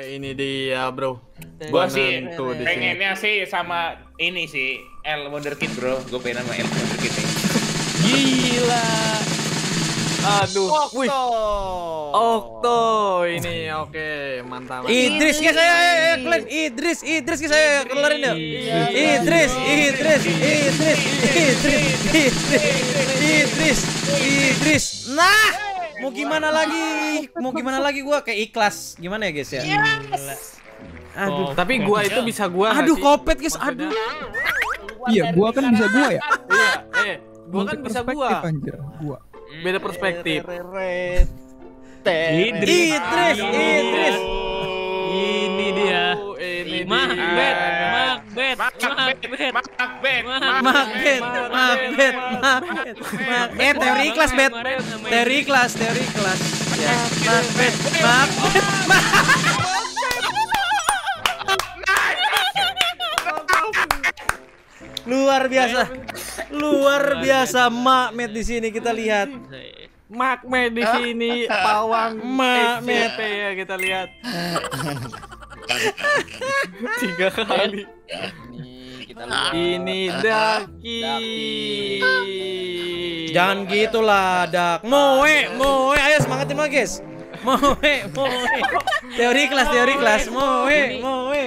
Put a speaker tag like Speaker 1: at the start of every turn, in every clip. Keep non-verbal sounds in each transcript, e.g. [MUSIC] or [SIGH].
Speaker 1: Eh, ini dia, Bro.
Speaker 2: Gua
Speaker 1: Gua
Speaker 2: sih pengennya sih sama ini sih L Wonderkid bro. Gue pengen sama L Wonderkid nih.
Speaker 3: Gila.
Speaker 1: Aduh, wih.
Speaker 4: Okto.
Speaker 1: Okto ini oke, mantap.
Speaker 5: Idris guys saya ya, ya, kalian Idris Idris guys saya keluarin yuk. Idris Idris Idris Idris Idris Idris Idris. Nah, mau gimana lagi? Mau gimana lagi gua kayak ikhlas. Gimana ya guys ya? Aduh.
Speaker 1: Tapi gua itu bisa gua
Speaker 5: Aduh kopet guys, aduh.
Speaker 6: Iya, gua kan bisa gua ya.
Speaker 1: Iya, eh, gua kan bisa gua.
Speaker 6: anjir, gua.
Speaker 1: Beda perspektif.
Speaker 5: Idris Idris.
Speaker 3: Ini dia.
Speaker 1: Ini
Speaker 3: Macbeth. Macbeth,
Speaker 2: Macbeth,
Speaker 3: Macbeth.
Speaker 2: Macbeth,
Speaker 5: Macbeth, Macbeth, Macbeth, Macbeth, teori kelas, Bet. Teori kelas, teori kelas. Ya, Macbeth, Macbeth, Luar biasa. Luar biasa Macbeth di sini kita lihat.
Speaker 1: Macbeth di sini pawang. SCP ya kita lihat. Tiga kali.
Speaker 4: Kita lihat.
Speaker 1: Ini Daki.
Speaker 5: Jangan gitulah, Dak. Moe, moe, ayo semangatin lagi, guys. Moe, moe. Teori kelas, teori kelas. Moe, moe.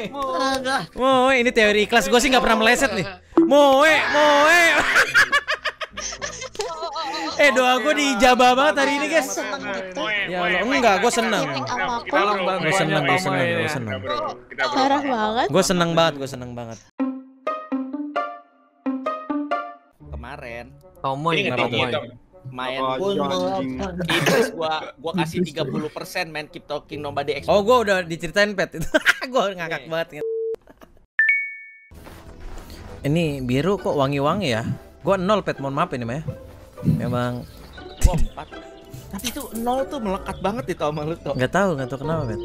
Speaker 5: Moe, ini teori kelas. Gue sih nggak pernah meleset nih. Moe, moe. [LAUGHS] eh doa gue diijabah banget hari ini, guys.
Speaker 7: seneng gitu
Speaker 5: Ya Allah, enggak, gue seneng. Gue seneng, gue seneng, gue
Speaker 1: ya.
Speaker 5: seneng.
Speaker 7: Parah banget
Speaker 5: Gue seneng banget, gue seneng banget.
Speaker 4: Kemarin
Speaker 1: Tomo
Speaker 2: Ini
Speaker 1: ini
Speaker 2: ngetik
Speaker 1: Tomo.
Speaker 2: gitu.
Speaker 4: main pun. Idris gua gua kasih 30% main keep talking nobody expect.
Speaker 5: Oh, gue udah diceritain pet [LAUGHS] itu. gue ngakak banget. Ini biru kok wangi-wangi ya? Gue nol pet, mohon maaf ini mah ya. Memang
Speaker 4: Gua 4. Tapi itu nol tuh melekat banget itu sama lu tuh.
Speaker 5: nggak tahu nggak tahu kenapa pet.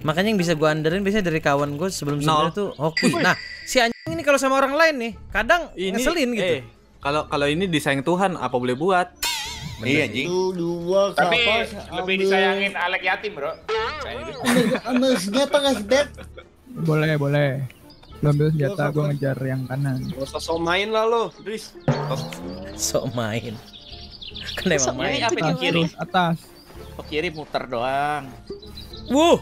Speaker 5: Makanya yang bisa gue anderin biasanya dari kawan gue sebelum sebelumnya
Speaker 1: Nol.
Speaker 5: tuh hoki. Nah si anjing ini kalau sama orang lain nih kadang
Speaker 1: Ini
Speaker 5: ngeselin gitu.
Speaker 1: Eh, kalau kalau ini disayang Tuhan apa boleh buat?
Speaker 4: Iya, Jing.
Speaker 8: Dua,
Speaker 2: Tapi lebih
Speaker 8: ambil-
Speaker 2: disayangin Alek yatim bro. Saya itu.
Speaker 8: Ambil, ambil senjata nggak sih, Bet?
Speaker 6: Boleh, boleh. Lu ambil senjata, gua ngejar yang kanan.
Speaker 8: Gak usah so main lah lo, Dris.
Speaker 5: Sok main. [LAUGHS] Kan emang main.
Speaker 4: apa ke
Speaker 6: Atas,
Speaker 4: kiri?
Speaker 6: atas.
Speaker 4: Ke kiri muter doang.
Speaker 5: Wuh,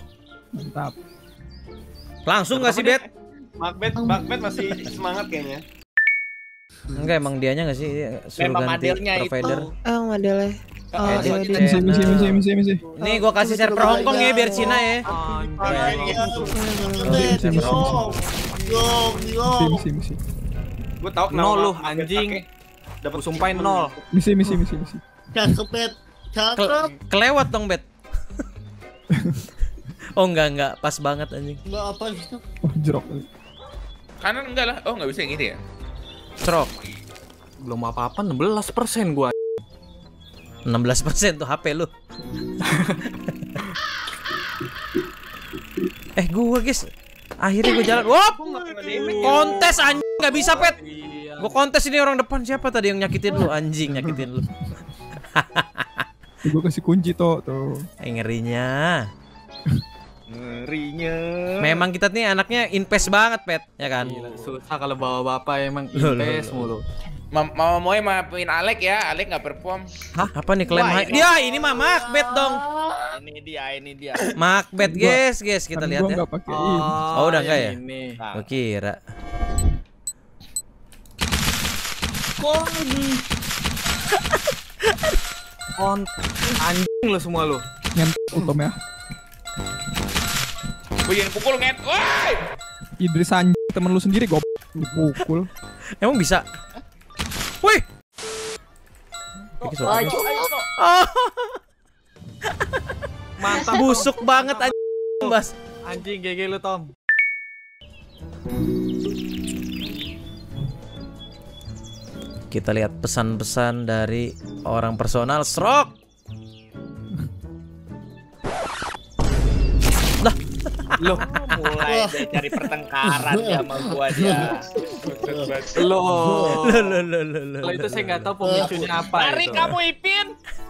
Speaker 6: Mantap.
Speaker 5: langsung nggak sih bet?
Speaker 8: Macbeth, Macbeth masih semangat kayaknya.
Speaker 5: Enggak emang dianya nggak sih suruh
Speaker 4: Memang
Speaker 5: ganti
Speaker 4: modelnya
Speaker 5: provider.
Speaker 4: itu.
Speaker 7: oh modelnya
Speaker 4: Oh, dia-
Speaker 6: Misi, misi, misi, misi, misi.
Speaker 5: Ini gue kasih server Hongkong ya biar Cina ya.
Speaker 6: Misi, misi,
Speaker 8: Yo,
Speaker 6: misi, misi.
Speaker 8: Gue tau
Speaker 1: Nol lu anjing.
Speaker 8: Dapat
Speaker 1: sumpahin nol.
Speaker 6: Misi, misi, misi, misi.
Speaker 8: Cakep, Bet. Cakep.
Speaker 5: kelewat dong bet. [LAUGHS] oh enggak enggak pas banget anjing.
Speaker 8: Enggak apa sih.
Speaker 6: Oh, jerok.
Speaker 2: Kanan enggak lah. Oh nggak bisa yang gitu ya.
Speaker 5: Cerok.
Speaker 1: Belum apa-apa 16% gua.
Speaker 5: 16% tuh HP lu. [LAUGHS] eh gua guys. Akhirnya gua jalan. Wop! Kontes anjing nggak bisa pet.
Speaker 1: Iya.
Speaker 5: Gua kontes ini orang depan siapa tadi yang nyakitin lu anjing nyakitin lu.
Speaker 6: Gua kasih kunci toh, tuh.
Speaker 5: Eh, ngerinya.
Speaker 4: Ngerinya.
Speaker 5: Memang kita nih anaknya invest banget pet ya kan.
Speaker 1: Gila, susah kalau bawa bapak emang invest mulu.
Speaker 2: Ma- Mau mau maafin Alek ya. Alek nggak perform.
Speaker 5: Hah? Apa nih klaim
Speaker 4: Wah, ini-
Speaker 5: Dia ini mah Macbeth dong.
Speaker 4: Ini dia, ini dia.
Speaker 5: Macbeth guys, guys kita
Speaker 6: Kan
Speaker 5: lihat ya.
Speaker 6: ini.
Speaker 5: Oh, udah nggak ya?
Speaker 1: Ini.
Speaker 4: Nah,
Speaker 5: Gua kira.
Speaker 1: On anjing lu semua lu.
Speaker 6: Ngentot Tom ya. [LAUGHS]
Speaker 2: Gue jangan pukul nget. Woi.
Speaker 6: Idris anjing temen lu sendiri goblok dipukul.
Speaker 5: Emang bisa? Oh, [LAUGHS]
Speaker 1: Mantap.
Speaker 5: busuk banget anjing, Bas.
Speaker 1: Anjing GG lu Tom.
Speaker 5: Kita lihat pesan-pesan dari orang personal Stroke.
Speaker 1: Loh,
Speaker 4: mulai deh cari pertengkaran ya sama gua dia.
Speaker 1: loh,
Speaker 5: loh, loh, loh.
Speaker 1: Kalau itu saya nggak tahu pemicunya apa itu.
Speaker 4: kamu Ipin.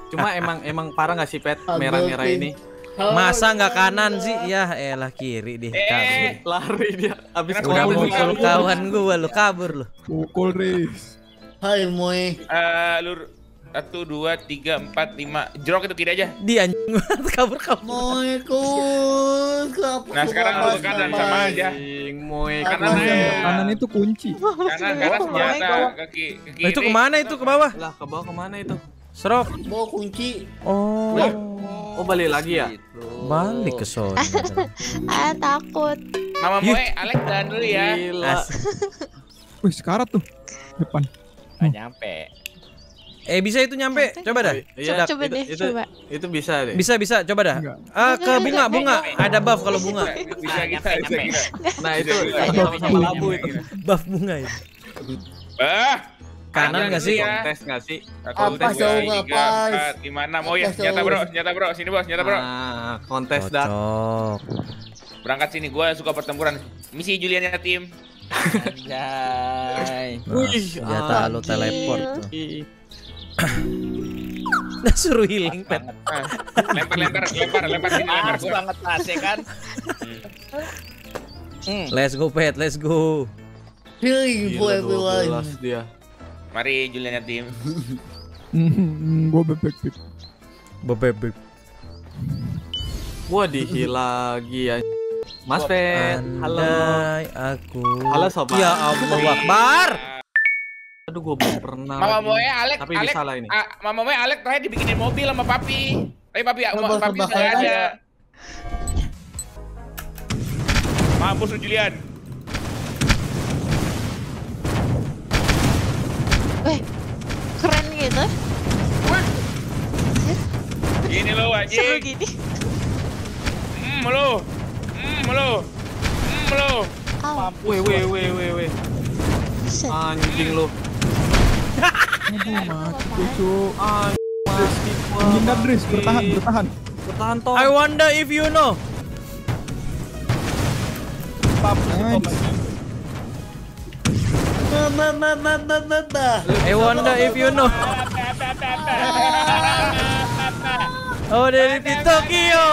Speaker 1: Cuma emang emang parah nggak sih pet merah-merah ini?
Speaker 5: Masa nggak kanan sih? Ya elah kiri deh.
Speaker 2: Eh,
Speaker 1: Lari dia. Abis
Speaker 5: Udah kawan gua lu kabur lu.
Speaker 6: Pukul Riz.
Speaker 8: Hai Moe.
Speaker 2: eh, lur satu dua tiga empat lima jerok itu kiri aja.
Speaker 5: Di anjing kabur kabur.
Speaker 8: Moe kus. Kenapa
Speaker 2: Nah, sekarang lu kanan
Speaker 8: mas-
Speaker 2: sama aja.
Speaker 1: Anjing, moe
Speaker 2: Kanan.
Speaker 6: Kanan itu kunci.
Speaker 2: Kanan kanan senjata kaki ke kiri.
Speaker 5: Nah, itu ke mana itu ke bawah?
Speaker 1: Lah ke bawah ke mana itu?
Speaker 5: Serok.
Speaker 8: Bawa kunci.
Speaker 5: Oh.
Speaker 1: Oh balik lagi ya?
Speaker 5: Balik ke sono. [LAUGHS]
Speaker 7: Ah takut.
Speaker 2: Mama. Moe, Alex jalan dulu ya.
Speaker 6: Wih, sekarat tuh. Depan.
Speaker 4: Nggak nyampe.
Speaker 5: Eh bisa itu nyampe? Coba dah.
Speaker 1: Iya,
Speaker 7: Coba
Speaker 1: itu-
Speaker 7: deh,
Speaker 1: itu,
Speaker 7: coba.
Speaker 1: Itu bisa deh.
Speaker 5: Bisa bisa coba dah.
Speaker 6: Enggak.
Speaker 5: Ah ke bunga bunga ada buff kalau bunga.
Speaker 2: Bisa kita, bisa.
Speaker 1: Nah itu
Speaker 2: Bisa,
Speaker 1: sama-sama labu itu.
Speaker 5: Buff bunga itu.
Speaker 2: Ah,
Speaker 5: Kanan nggak sih?
Speaker 2: Ya.
Speaker 1: Kontes nggak sih?
Speaker 8: Apa,
Speaker 2: empat, lima, enam. Oh ya, senjata bro, senjata bro. Sini bos, senjata bro.
Speaker 1: Nah, kontes dah.
Speaker 2: Berangkat sini, gua suka pertempuran. Misi Julian ya tim.
Speaker 4: Anjay.
Speaker 5: Nah, senjata lu teleport tuh. [COUGHS] Nah suruh healing pet.
Speaker 2: Ah, Lempar, lempar, lempar, lempar sini, lempar
Speaker 4: Pas banget pas ya kan. Hmm.
Speaker 5: Let's go pet, let's go.
Speaker 8: Hey for everyone.
Speaker 1: 12 dia.
Speaker 2: Mari Julian ya tim.
Speaker 6: Hmm, gue bebek pip.
Speaker 5: Bebek.
Speaker 1: Wah dihil lagi ya. Mas Pet, halo.
Speaker 5: Aku.
Speaker 1: Halo, sobat.
Speaker 5: Ya Allah Akbar.
Speaker 1: Aduh gua belum pernah.
Speaker 2: Mama. Moe, Alek,
Speaker 1: Tapi
Speaker 2: Alek,
Speaker 1: bisa lah ini.
Speaker 2: ah, Mama Moe, Alek terakhir dibikinin mobil sama papi. Tapi papi,
Speaker 8: Sabar,
Speaker 2: papi
Speaker 8: sabar,
Speaker 2: saya ada. Mampus lu Julian.
Speaker 7: Weh, keren gitu. [LAUGHS]
Speaker 2: Gini lo
Speaker 7: Seru
Speaker 2: anjing.
Speaker 7: gini.
Speaker 2: Hmm lo. Hmm lo. Hmm lo.
Speaker 7: Aw,
Speaker 1: Weh, weh, weh, weh, weh. Anjing lu.
Speaker 6: Aduh, mati. Menghindar Riz,
Speaker 1: mati.
Speaker 6: bertahan, bertahan.
Speaker 1: Bertahan toh.
Speaker 5: I wonder if you know.
Speaker 8: Ma.
Speaker 5: I wonder if you know. Oh dari di Tokyo.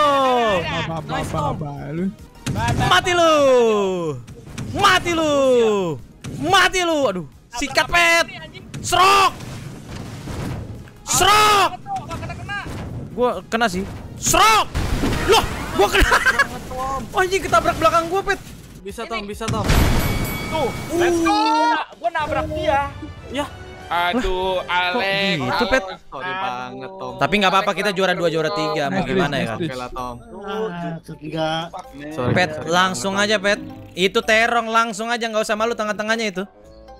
Speaker 5: Mati lu. Mati lu. Mati lu. Aduh. Sikat pet. Serok. Serok. Gua kena sih. Serok. Loh, gua kena. [LAUGHS] Anjing ketabrak belakang gua, Pet.
Speaker 1: Bisa Tom, bisa Tom.
Speaker 4: Let's go. Gua nabrak dia.
Speaker 1: Ya,
Speaker 2: Aduh, Alek.
Speaker 5: gitu, Pet?
Speaker 1: sorry banget Tom.
Speaker 5: Tapi nggak apa-apa kita juara dua juara tiga mau
Speaker 6: Nice,
Speaker 5: gimana ya kan?
Speaker 1: Oke lah Tom.
Speaker 5: Pet langsung aja Pet. Itu terong langsung aja nggak usah malu tengah-tengahnya itu.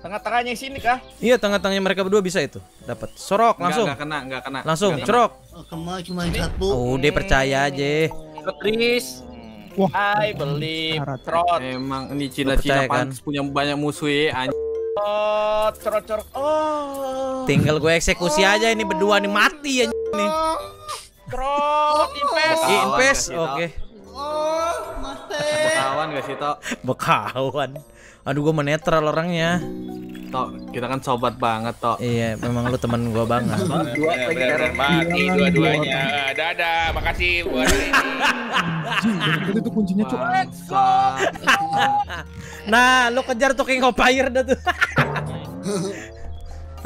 Speaker 4: Tengah-tengahnya sini kah?
Speaker 5: Iya tengah-tengahnya mereka berdua bisa itu. Dapat. Sorok langsung.
Speaker 1: Enggak, enggak kena, enggak kena.
Speaker 5: Langsung
Speaker 1: kena.
Speaker 5: cerok.
Speaker 8: Oh, cuma satu.
Speaker 5: Udah percaya aja.
Speaker 4: Tris.
Speaker 6: Wah.
Speaker 4: I believe.
Speaker 6: Syarat.
Speaker 4: Trot.
Speaker 1: Emang ini Cina-Cina
Speaker 5: kan?
Speaker 1: punya banyak musuh ya anjing.
Speaker 4: Oh, trot trot. Oh.
Speaker 5: Tinggal gue eksekusi aja ini berdua nih mati ya nih.
Speaker 4: Trot.
Speaker 1: Kasih tau.
Speaker 5: Oke.
Speaker 8: Oh, mati.
Speaker 1: Kawan gak sih Tok?
Speaker 5: Bekawan. Aduh gue menetral orangnya.
Speaker 1: Tok, kita kan sobat banget Tok.
Speaker 5: Iya, memang lu temen gue banget.
Speaker 2: Dua mati dua-duanya. Dadah, makasih buat ini.
Speaker 6: Itu kuncinya cuk. [LAUGHS]
Speaker 5: Nah, lu kejar tuh King of Fire dah tuh. [LAUGHS]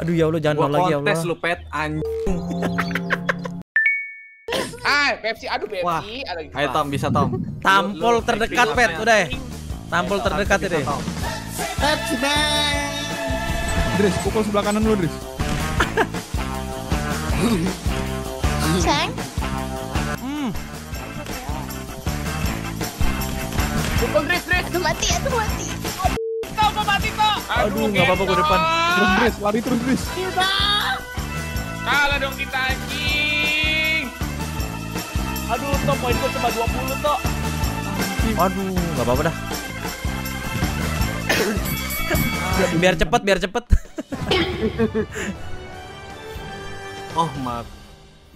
Speaker 5: Aduh ya Allah jangan
Speaker 1: Gua
Speaker 5: nol lagi ya
Speaker 1: kontes
Speaker 5: Allah.
Speaker 1: lu pet anjing.
Speaker 2: Ah, Pepsi, aduh
Speaker 1: Wah.
Speaker 2: Pepsi. Ada
Speaker 1: Ayo Tom, bisa Tom.
Speaker 5: Tampol terdekat pet udah.
Speaker 1: ya?
Speaker 5: Tampol terdekat ini.
Speaker 8: Pepsi Man.
Speaker 6: Dris, pukul sebelah kanan lu, Dris.
Speaker 7: Sayang,
Speaker 5: Hmm.
Speaker 4: Pukul Tris, Tris.
Speaker 7: aduh mati, aduh mati.
Speaker 4: Kau mau mati kok.
Speaker 5: Aduh, nggak apa-apa gua depan.
Speaker 6: Terus Dris, lari terus Dris.
Speaker 2: Kalah dong kita anjing.
Speaker 4: Aduh, Tok, poin gua cuma 20, Tok.
Speaker 5: Aduh, nggak apa-apa dah. Biar cepet, biar cepet. [LAUGHS]
Speaker 1: Oh, maaf.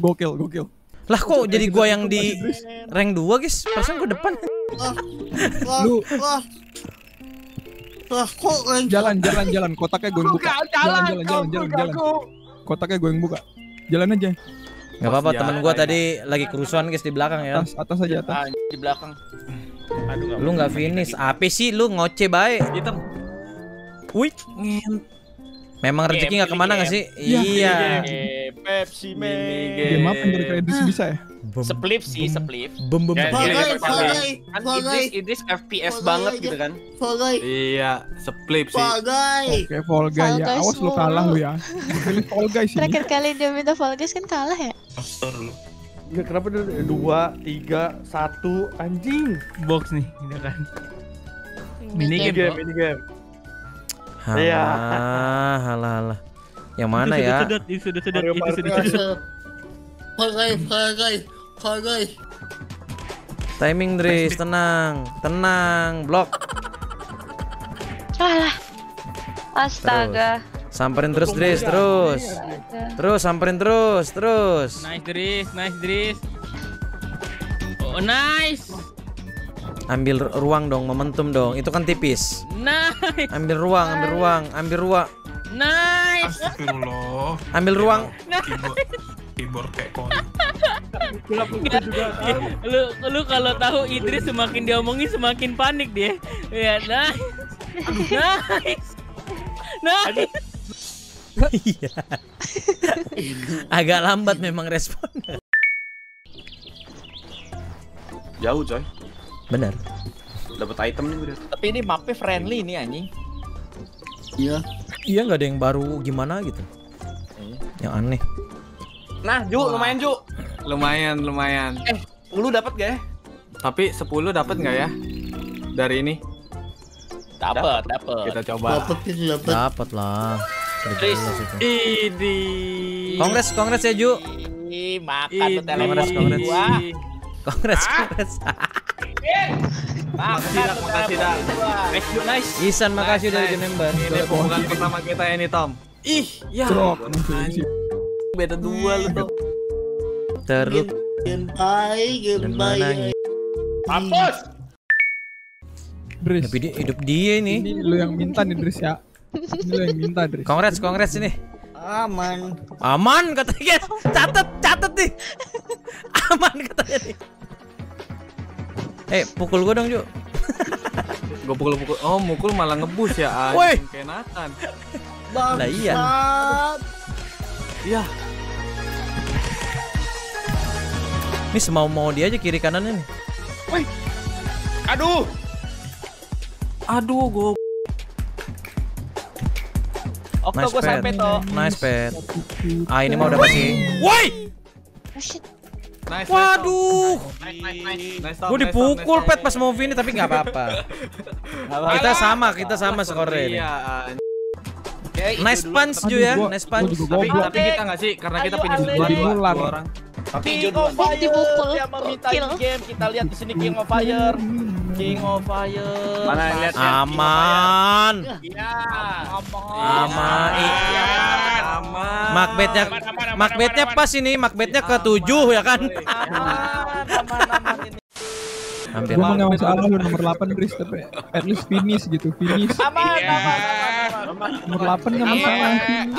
Speaker 6: Gokil, gokil.
Speaker 5: lah kok jadi gua yang di rank 2 guys? Perasaan gua depan.
Speaker 6: Lu-.
Speaker 8: Wah, kok
Speaker 6: Jalan, jalan, jalan. Kotaknya gue yang buka. Jalan, jalan, jalan, jalan, jalan. Kotaknya gue yang buka. Jalan aja.
Speaker 5: Gak apa-apa temen gua
Speaker 1: ya.
Speaker 5: tadi lagi kerusuhan guys di belakang ya.
Speaker 6: Atas, atas aja atas.
Speaker 4: Ah, di belakang.
Speaker 2: Aduh, nggak
Speaker 5: Lu nggak finish. Apa sih lu ngoce baik?
Speaker 1: Hitam.
Speaker 5: Wih. Memang rezeki nggak ke mana nggak sih? Iya.
Speaker 4: Eh, Pepsi
Speaker 1: Mini
Speaker 4: Man.
Speaker 6: Game apa yang dari kredit bisa ya?
Speaker 4: Seplip sih, seplip.
Speaker 5: Bem bem.
Speaker 2: Ya,
Speaker 5: bem.
Speaker 8: Fall
Speaker 2: Iya,
Speaker 8: Guys,
Speaker 2: iya,
Speaker 8: Fall
Speaker 2: iya.
Speaker 8: Guys,
Speaker 9: Kan
Speaker 8: Fall
Speaker 9: Idris, FPS banget gitu kan.
Speaker 8: Fall Guys,
Speaker 1: Iya, seplip sih.
Speaker 8: Fall Guys.
Speaker 6: Oke, Fall Guys ya. Awas lu kalah lu ya. Pilih Fall Guys ini.
Speaker 7: Terakhir kali dia minta Fall Guys kan kalah ya?
Speaker 10: Ya, kenapa dia dua, tiga, satu, anjing.
Speaker 3: Box nih, gitu kan. Mini game,
Speaker 10: Game,
Speaker 3: bro.
Speaker 10: ini game. Iya.
Speaker 5: halah, halah. Yang mana
Speaker 3: Itu
Speaker 5: ya?
Speaker 3: Sedot, itu sudah sedot, itu sudah sedot.
Speaker 8: Fall Guys, Fall Guys, Fall Guys.
Speaker 5: Timing Dris, tenang, tenang, blok.
Speaker 7: Kalah. Astaga.
Speaker 5: Samperin terus Dris, terus. Terus samperin terus, terus.
Speaker 3: Nice Dris, nice Dris. Oh, nice.
Speaker 5: Ambil ru- ruang dong, momentum dong. Itu kan tipis.
Speaker 3: Nice.
Speaker 5: Ambil ruang, ambil ruang, ambil ruang,
Speaker 3: Nice.
Speaker 11: Astagfirullah.
Speaker 5: ambil ruang.
Speaker 11: Keyboard, keyboard kayak koni.
Speaker 3: lu lu kalau tahu Idris semakin diomongin semakin panik dia. Ya, nice. Nice. Nice.
Speaker 5: Iya. [LAUGHS] Agak lambat memang respon.
Speaker 9: Jauh coy.
Speaker 5: Benar.
Speaker 9: Dapat item nih udah.
Speaker 4: Tapi ini mapnya friendly nih anjing.
Speaker 8: Iya.
Speaker 5: Iya nggak ada yang baru gimana gitu. Yang aneh.
Speaker 9: Nah, Ju, lumayan Ju.
Speaker 1: Lumayan, lumayan.
Speaker 9: Lu dapat gak ya?
Speaker 1: Tapi 10 dapat nggak ya? Dari ini
Speaker 4: Dapat, dapat.
Speaker 1: kita coba.
Speaker 8: Dapat dapat.
Speaker 5: Dapat lah.
Speaker 1: Idi.
Speaker 5: Kongres, kongres ya Ju.
Speaker 4: Ih, makan lu
Speaker 1: Ih,
Speaker 4: telepon
Speaker 5: kongres, kongres.
Speaker 4: gua.
Speaker 5: Kongres, [LAUGHS] kongres. [LAUGHS]
Speaker 1: Dak, makasih,
Speaker 4: telepon
Speaker 1: Dak.
Speaker 9: nice.
Speaker 5: Isan makasih
Speaker 1: Nice,
Speaker 5: dari
Speaker 1: nice.
Speaker 5: Member.
Speaker 1: Ini pembukaan pertama kita ini Tom. Ih, ya.
Speaker 6: Drop.
Speaker 1: Beda dua lu Tom.
Speaker 5: Terus
Speaker 8: Goodbye, goodbye.
Speaker 2: Mampus.
Speaker 6: Dris.
Speaker 5: Tapi dia, hidup dia ini.
Speaker 6: Ini lu yang minta nih Dris ya. Ini lu yang minta Dris.
Speaker 5: Kongres, kongres ini.
Speaker 8: Aman.
Speaker 5: Aman katanya guys. Catet, catet nih. Aman katanya nih. Eh, pukul gua dong, Ju. [LAUGHS]
Speaker 1: Gue pukul-pukul. Oh, mukul malah ngebus ya.
Speaker 5: Woi.
Speaker 1: Anjing kayak Nathan.
Speaker 5: Lah iya.
Speaker 1: Iya.
Speaker 5: Ini semau mau dia aja kiri kanannya nih.
Speaker 2: Aduh.
Speaker 1: Aduh, gue
Speaker 4: Okto
Speaker 5: Nice
Speaker 4: gua
Speaker 5: pet.
Speaker 4: sampai toh.
Speaker 5: Nice pet. Ah, ini mah udah pasti. Woi!
Speaker 7: Oh shit.
Speaker 1: Nice.
Speaker 5: Waduh.
Speaker 1: Nice, nice, nice. Nice, Tom,
Speaker 5: Gue dipukul
Speaker 1: nice,
Speaker 5: pet pas mau finish tapi nggak apa-apa. [LAUGHS] Kita sama, kita sama skornya ini.
Speaker 1: Iya, anjing.
Speaker 5: Nice punch Ju
Speaker 6: Aduh,
Speaker 5: ya,
Speaker 6: gua-
Speaker 5: nice
Speaker 6: gua
Speaker 5: punch.
Speaker 6: juga
Speaker 1: tapi tapi kita nggak sih karena kita
Speaker 6: Jadi
Speaker 1: dua orang.
Speaker 4: Tapi
Speaker 7: King
Speaker 4: King of Fire
Speaker 7: Dipukul.
Speaker 4: yang game. Kita lihat di sini King of Fire. King of Fire.
Speaker 9: Mana lihat
Speaker 5: Aman.
Speaker 4: Iya.
Speaker 5: Aman.
Speaker 4: Iya.
Speaker 1: Aman.
Speaker 5: Macbethnya Macbethnya pas ini, Macbethnya ke tujuh ya kan.
Speaker 4: Aman, aman, aman ini.
Speaker 5: Hampir.
Speaker 6: Mah nggak masalah lu nomor 8 Dris tapi at least finish gitu, finish.
Speaker 4: Aman,
Speaker 2: Iya.
Speaker 4: aman, aman, aman.
Speaker 6: Nomor 8 nggak masalah.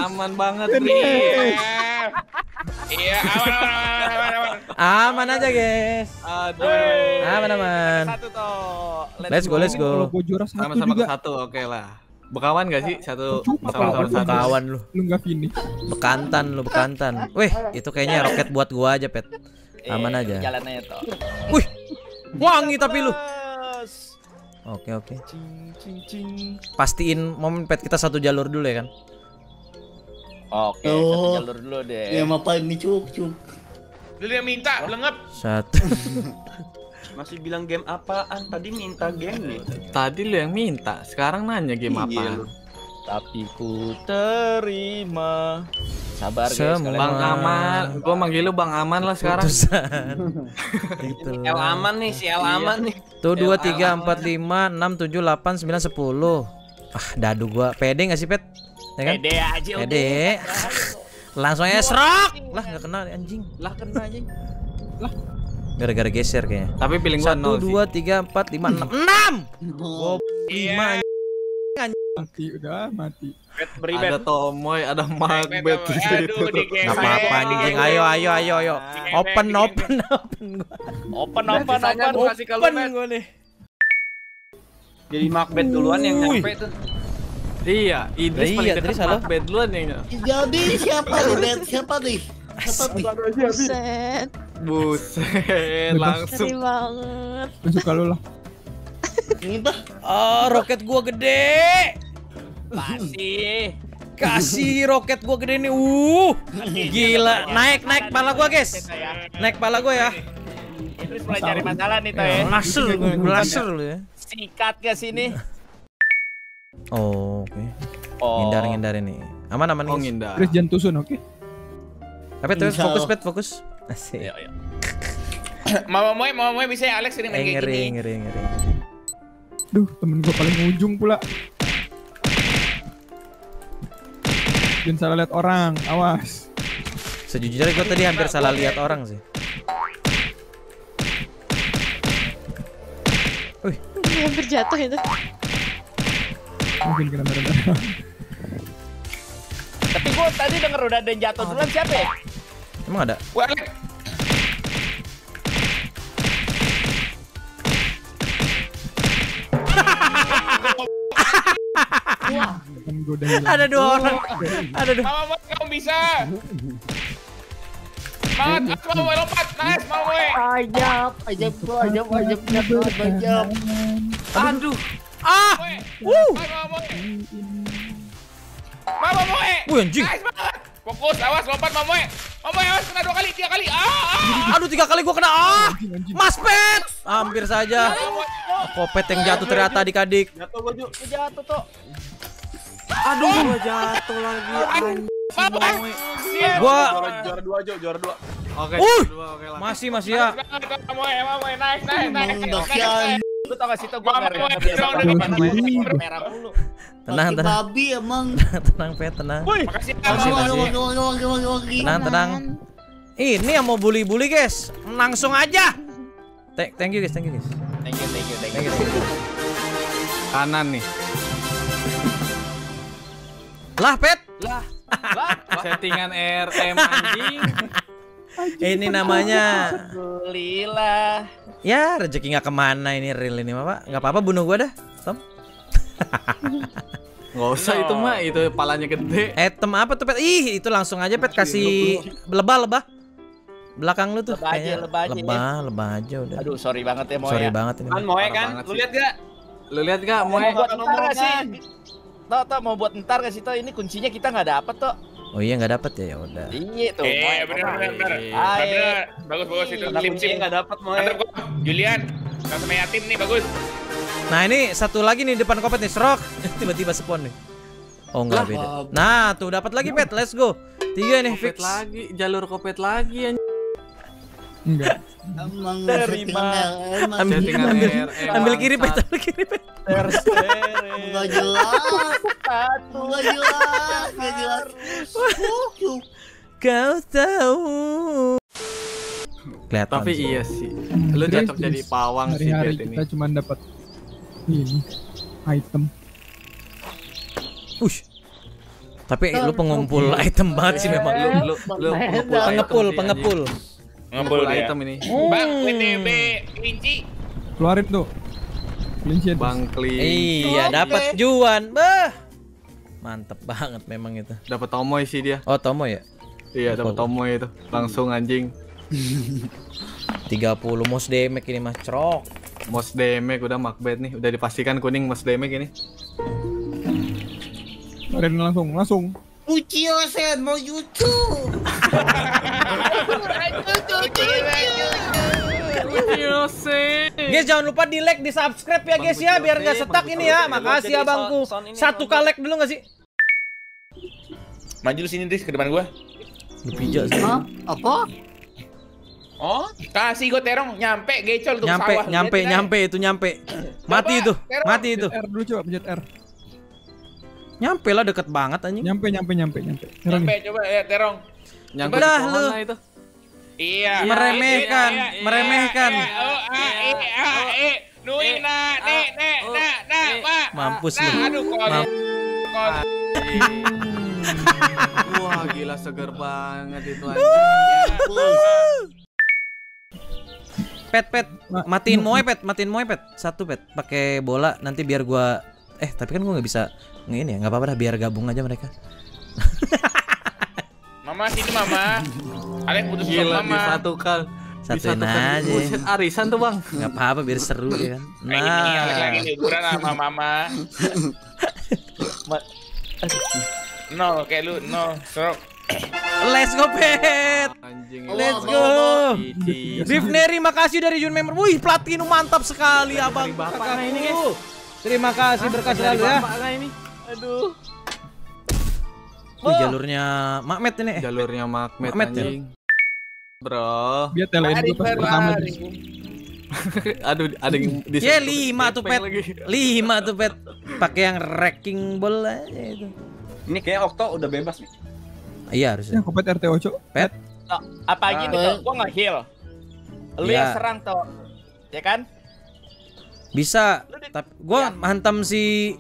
Speaker 1: Aman banget.
Speaker 6: Finish.
Speaker 2: Iya, aman, aman, aman, aman, aman.
Speaker 5: Aman aja, guys.
Speaker 1: Aduh.
Speaker 5: Aman aman.
Speaker 4: Satu toh.
Speaker 5: Let's go, let's go.
Speaker 6: juara satu
Speaker 1: Sama-sama ke
Speaker 6: juga,
Speaker 1: satu, oke lah. Bekawan gak sih satu
Speaker 6: Cuma
Speaker 1: sama-sama satu?
Speaker 5: Kawan lu,
Speaker 6: lu nggak finish.
Speaker 5: bekantan lu, bekantan. Wih, itu kayaknya roket buat gua aja, Pet. Aman
Speaker 4: Eh,
Speaker 5: aja.
Speaker 4: Jalan aja toh.
Speaker 5: Wih, wangi tapi lu. Oke, oke.
Speaker 4: Cing, cing, cing.
Speaker 5: Pastiin momen Pet kita satu jalur dulu ya kan.
Speaker 4: Oke,
Speaker 8: Oh.
Speaker 4: satu jalur dulu deh.
Speaker 8: Ya apa ini cuk cuk.
Speaker 2: Lu yang minta, belengep.
Speaker 5: Satu. [LAUGHS]
Speaker 9: Masih bilang game apaan? Tadi minta game nih.
Speaker 1: Tadi lu yang minta, sekarang nanya game
Speaker 9: Iya,
Speaker 1: apa?
Speaker 9: lu.
Speaker 4: Tapi ku terima. Sabar guys,
Speaker 5: Semua.
Speaker 4: kalian.
Speaker 1: Bang Aman, gua manggil lu Bang Aman lah sekarang. [LAUGHS]
Speaker 5: Gitu.
Speaker 9: El aman nih, si El aman nih.
Speaker 5: Tuh 2 3 4 5 6 7 8 9 10. Ah, dadu gua. Pede gak sih, Pet? Ya kan?
Speaker 4: Pede aja udah.
Speaker 5: Pede. [LAUGHS] Langsung aja serok. Lah enggak kena anjing.
Speaker 4: Lah kena aja.
Speaker 5: Gara-gara geser kayaknya.
Speaker 1: Tapi feeling gua
Speaker 5: 1
Speaker 1: nol sih.
Speaker 5: 2 3 4 5 6 6.
Speaker 8: Oh,
Speaker 5: Gua 5
Speaker 6: Mati udah mati.
Speaker 9: Beri
Speaker 1: Ada Tomoy, ada Macbeth di situ.
Speaker 2: Aduh, di
Speaker 5: Gak apa-apa anjing. Ayo ayo ayo ayo. Open open [LAUGHS] open.
Speaker 4: Open open open.
Speaker 5: Open gua nih.
Speaker 9: Jadi Macbeth duluan yang nyampe tuh.
Speaker 1: Iya, Idris
Speaker 5: Iya,
Speaker 1: paling
Speaker 5: Idris,
Speaker 1: dekat
Speaker 5: halo.
Speaker 1: Macbeth duluan yang
Speaker 8: Jadi siapa nih, Bet? Siapa nih?
Speaker 7: Buset.
Speaker 1: Buset, langsung
Speaker 7: Ngeri banget.
Speaker 6: Gue suka lu lah.
Speaker 8: Ini tuh.
Speaker 5: Oh, roket gua gede.
Speaker 4: Masih.
Speaker 5: Kasih roket gua gede nih. Uh. Gila, naik naik pala gua, guys. Naik pala gua ya.
Speaker 4: Idris mulai cari masalah nih toh ya.
Speaker 5: Laser, gua laser lu ya.
Speaker 4: Sikat ke sini.
Speaker 5: Oh, oke.
Speaker 4: Oh.
Speaker 5: Ngindar ngindar ini. Aman aman
Speaker 1: Oh
Speaker 5: guys.
Speaker 1: ngindar.
Speaker 6: Chris jangan tusun oke.
Speaker 5: Tapi tuh
Speaker 8: Insya
Speaker 5: fokus pet fokus. Asik. [COUGHS]
Speaker 4: Ayo, ayo.
Speaker 2: Mama Moy, Mama Moy bisa ya Alex sering main
Speaker 5: Eh,
Speaker 2: kayak
Speaker 5: ngeri
Speaker 2: gini.
Speaker 5: ngeri ngeri.
Speaker 6: Duh temen gue paling ujung pula. Jangan salah lihat orang, awas.
Speaker 5: Sejujurnya gua tadi hampir salah lihat orang sih. Wih,
Speaker 7: Hampir jatuh itu.
Speaker 6: Mungkin kena merah [LAUGHS]
Speaker 4: Tapi gua tadi denger udah ada yang jatuh duluan siapa ya?
Speaker 5: emang ada?
Speaker 2: Wah,
Speaker 6: gue.
Speaker 5: Ada dua orang. Ada dua.
Speaker 2: Mama Moy, kamu bisa. Mas, Mama Moy lompat. Nice, Mama Moy.
Speaker 8: Ajab, ajab, ajab, ajab, ajab, ajab.
Speaker 1: Aduh.
Speaker 5: Ah! Wuh.
Speaker 2: Mama Moy.
Speaker 5: Wih, anjing.
Speaker 2: Nice banget. Fokus, awas, lompat Mama Moy. Mama Moy, awas, kena dua kali, tiga kali. Ah, ah.
Speaker 5: Aduh, tiga kali gua kena. Ah! Mas Pet! Hampir saja. Kopet yang jatuh ternyata adik-adik.
Speaker 9: Jatuh gua
Speaker 4: jatuh tuh.
Speaker 1: Aduh, gua jatuh lagi. anjing.
Speaker 2: Mama. Siap.
Speaker 5: Gua
Speaker 9: Juara, dua Ju, juara dua.
Speaker 1: Oke,
Speaker 5: Uh.
Speaker 1: oke lah.
Speaker 5: masih masih ya.
Speaker 2: Nice banget, Mama Moy, Mama Moy. Nice,
Speaker 4: Lu tau gak sih
Speaker 2: Mama
Speaker 4: merah mulu.
Speaker 5: Tenang, tenang.
Speaker 8: babi emang. [LAUGHS]
Speaker 5: tenang, Pet, tenang.
Speaker 2: Makasih.
Speaker 5: Tenang, tenang. Ini yang mau bully-bully, guys. Langsung aja. Thank, you, guys. Thank you, guys.
Speaker 4: Thank you, thank you, thank you.
Speaker 5: thank you.
Speaker 1: Kanan nih.
Speaker 5: Lah, [LAUGHS] Pet.
Speaker 1: Settingan RM anjing. [LAUGHS]
Speaker 5: Ini namanya
Speaker 4: Alhamdulillah.
Speaker 5: ya rezeki nggak ke mana ini real ini Bapak. Nggak apa-apa bunuh gua dah. Tom. [LAUGHS]
Speaker 1: Nggak usah itu mah, itu palanya gede.
Speaker 5: Item apa tuh Pet? Ih, itu langsung aja Pet kasih lebah lebah. Belakang lu tuh
Speaker 4: Lebah aja,
Speaker 5: kayaknya.
Speaker 4: lebah aja ini.
Speaker 5: lebah, lebah aja udah.
Speaker 4: Aduh, sorry banget ya Moy.
Speaker 5: Sorry
Speaker 4: ya.
Speaker 5: banget ini.
Speaker 9: Kan Moe kan? Lu lihat gak?
Speaker 1: Lu lihat gak,
Speaker 4: Mau
Speaker 1: Moy?
Speaker 4: buat
Speaker 9: Nomor
Speaker 4: ntar gak sih? Toh, toh mau buat ntar gak sih toh ini kuncinya kita nggak dapet toh.
Speaker 5: Oh iya nggak dapet ya, ya udah.
Speaker 4: Iya tuh.
Speaker 2: Eh, bener, bener.
Speaker 4: Ayo.
Speaker 2: Bener. Bagus, bagus itu. Sih.
Speaker 9: nggak dapat
Speaker 2: gua. Julian. Gak sama yatim nih, bagus.
Speaker 5: Nah ini satu lagi nih depan kopet nih, serok. [LAUGHS] Tiba-tiba spawn nih. Oh enggak beda. Nah tuh dapat lagi pet, let's go. Tiga nih
Speaker 1: Kopet
Speaker 5: fix.
Speaker 1: lagi, jalur kopet lagi anjing.
Speaker 6: Enggak.
Speaker 8: Emang
Speaker 4: Terima.
Speaker 5: Ambil, ambil, ambil kiri pet, ambil kiri pet.
Speaker 8: Enggak jelas. Enggak jelas. Enggak jelas.
Speaker 5: Kau tahu. Kelihatan.
Speaker 1: Tapi
Speaker 5: sih.
Speaker 1: iya sih. Lu cocok jadi pawang sih
Speaker 6: Hari-hari
Speaker 1: Pet ini.
Speaker 6: kita cuma dapat ini item.
Speaker 5: Ush. Tapi lu pengumpul item banget sih memang.
Speaker 1: Lu lu lu
Speaker 5: Pengepul,
Speaker 1: sih,
Speaker 5: pengepul.
Speaker 1: anjing.
Speaker 2: Ngepul
Speaker 1: Ngepul
Speaker 2: dia.
Speaker 1: item ini.
Speaker 2: Bang, WTB kelinci.
Speaker 6: Keluarin tuh. Kelinci
Speaker 1: Bang Kli.
Speaker 5: Iya, dapat Juan. Bah. Mantep banget memang itu.
Speaker 1: Dapat Tomoy sih dia.
Speaker 5: Oh, Tomo ya?
Speaker 1: Iya, dapat Tomoy itu. Langsung anjing.
Speaker 5: 30 mos damage ini mah cerok.
Speaker 1: Most damage udah Macbeth nih. Udah dipastikan kuning most damage ini.
Speaker 6: Keluarin langsung, langsung.
Speaker 8: Uchiyo-sen mau YouTube. [LAUGHS]
Speaker 5: Guys jangan lupa di like, di subscribe ya guys ya biar nggak setak ini ya. Makasih
Speaker 9: sound ini
Speaker 5: Satu kalek dulu nggak sih?
Speaker 2: Maju lu sini, Dis, ke depan gua.
Speaker 5: Lu pijak sih.
Speaker 8: Hah? Apa?
Speaker 2: Oh, kasih gua terong nyampe gecol tuh
Speaker 5: Nyampe,
Speaker 2: sawah.
Speaker 5: nyampe, nyampe itu nyampe. [COUGHS] Mati itu, mati itu.
Speaker 6: R dulu coba pencet R.
Speaker 5: Nyampe lah deket banget anjing.
Speaker 6: Nyampe, nyampe, nyampe, nyampe.
Speaker 2: Nyampe coba ya terong.
Speaker 1: Di pohon
Speaker 5: lu.
Speaker 1: lah itu.
Speaker 2: Iya.
Speaker 5: Meremehkan,
Speaker 2: Iya, iya,
Speaker 5: meremehkan.
Speaker 2: iya, Oh, ah, eh, ah, eh. Nui, na, ne, ne, na, na, ma,
Speaker 5: Mampus
Speaker 2: Nah,
Speaker 5: lu.
Speaker 2: aduh. [LAUGHS]
Speaker 1: Wah gila seger banget itu.
Speaker 5: Pet, pet, matiin moe pet, matiin moe pet, satu pet, pakai bola nanti biar gua, eh tapi kan gua nggak bisa ini ya, nggak apa-apa dah biar gabung aja mereka. [LAUGHS]
Speaker 2: Mama sini mama. Alek putus
Speaker 1: Gila
Speaker 2: mama.
Speaker 1: disatukan.
Speaker 5: Satuin
Speaker 1: Disatukan.
Speaker 5: aja.
Speaker 1: Buset, arisan tuh bang.
Speaker 5: Nggak apa-apa biar seru ya kan.
Speaker 2: Nah, ini Alek lagi
Speaker 5: Nah,
Speaker 2: liburan sama mama. [LAUGHS] Nol kayak lu nol. Serok.
Speaker 5: let's go pet,
Speaker 1: Anjing.
Speaker 5: let's go.
Speaker 1: Cici.
Speaker 5: Rifneri makasih dari Jun Member. Wih platinum mantap sekali abang.
Speaker 1: bapak
Speaker 5: Kakakku.
Speaker 1: nah ini, guys.
Speaker 5: Terima kasih berkah selalu ya.
Speaker 1: Bapak.
Speaker 3: Aduh.
Speaker 5: Wih jalurnya Makmet ini. Eh,
Speaker 1: Jalurnya Makmet
Speaker 5: Makmet ya?
Speaker 1: anjing. Bro.
Speaker 6: Dia telein gue pas pertama Dris. [LAUGHS]
Speaker 1: Aduh ada yang di
Speaker 5: Ya lima tuh pet,
Speaker 1: lagi.
Speaker 5: lima tuh pet. Pakai yang wrecking ball aja itu.
Speaker 9: Ini kayak Okto udah bebas nih.
Speaker 5: Iya harusnya.
Speaker 6: Ya, kopet RT Oco.
Speaker 5: Pet.
Speaker 4: Apa gini tuh? Gua nggak heal. Lu
Speaker 5: Iya.
Speaker 4: yang serang tuh. Ya kan?
Speaker 5: Bisa. Tapi gua
Speaker 4: Ya.
Speaker 5: hantam si